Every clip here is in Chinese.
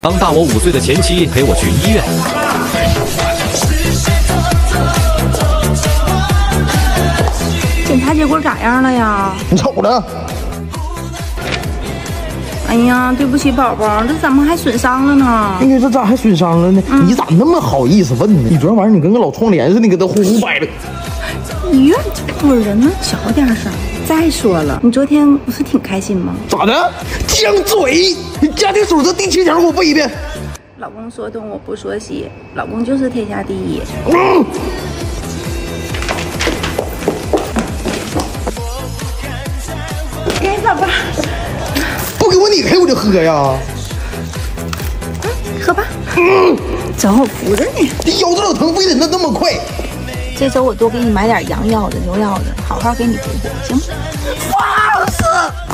当大我五岁的前妻陪我去医院，检查结果咋样了呀？你瞅着，哎呀，对不起，宝宝，这怎么还损伤了呢？哎呀这咋还损伤了呢？你咋那么好意思问呢？你昨天晚上你跟个老窗帘似的，你给他呼呼摆的。医院这么多人呢，小点声。再说了，你昨天不是挺开心吗？咋的？犟嘴！你家庭守则第七条给我背一遍。老公说东我不说西，老公就是天下第一。嗯。给宝宝，不给我你开我就喝呀。嗯，喝吧。嗯，走，我扶着你。这腰子老疼，非得那那么快。这周我多给你买点羊腰子、牛腰子，好好给你补补，行吗？放肆！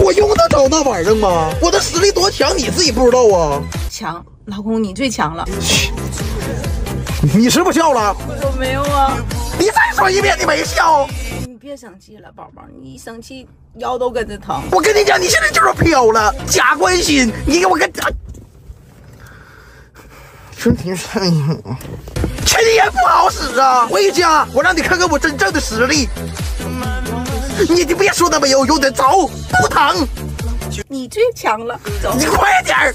我用得着那玩意儿吗？我的实力多强，你自己不知道啊？强，老公你最强了。你是不是笑了？我没有啊。你再说一遍，你没笑。你别生气了，宝宝，你一生气腰都跟着疼。我跟你讲，你现在就是飘了，假关心。你给我个，说你说。千言不好使啊！回家，我让你看看我真正的实力。你就别说那么有用的，走，不疼。你最强了，走。你快点儿。